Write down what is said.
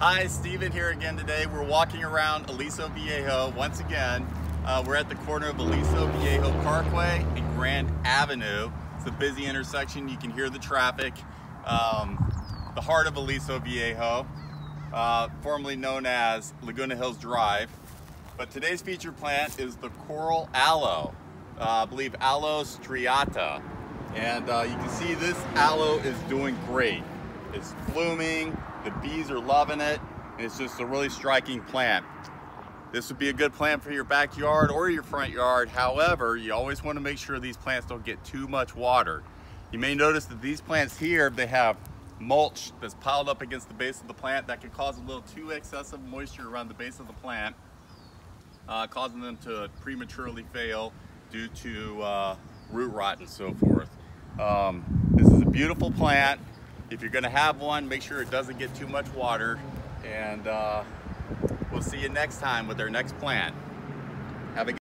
Hi, Steven here again today. We're walking around Aliso Viejo once again. Uh, we're at the corner of Aliso Viejo Parkway and Grand Avenue. It's a busy intersection. You can hear the traffic. Um, the heart of Aliso Viejo, uh, formerly known as Laguna Hills Drive. But today's featured plant is the coral aloe. Uh, I believe aloe striata. And uh, you can see this aloe is doing great. It's blooming, the bees are loving it, and it's just a really striking plant. This would be a good plant for your backyard or your front yard. However, you always want to make sure these plants don't get too much water. You may notice that these plants here, they have mulch that's piled up against the base of the plant that can cause a little too excessive moisture around the base of the plant, uh, causing them to prematurely fail due to uh, root rot and so forth. Um, this is a beautiful plant. If you're gonna have one, make sure it doesn't get too much water. And uh, we'll see you next time with our next plant. Have a